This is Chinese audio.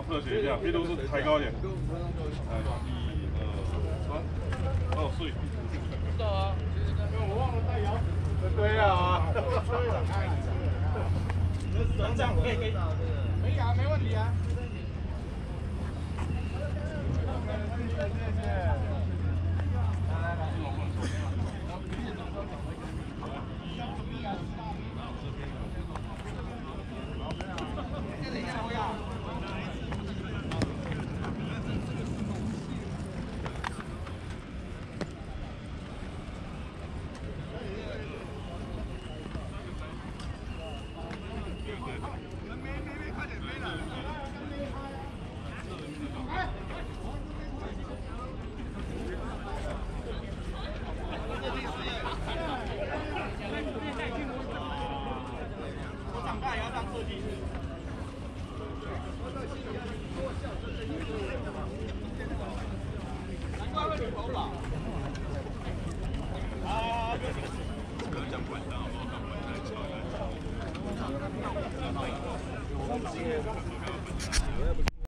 后特写一下，鼻头是抬高一点。哎，一二三，哦，睡。知道啊，我忘了带钥匙。对啊。这样可以可以。可我也不 Ja, aber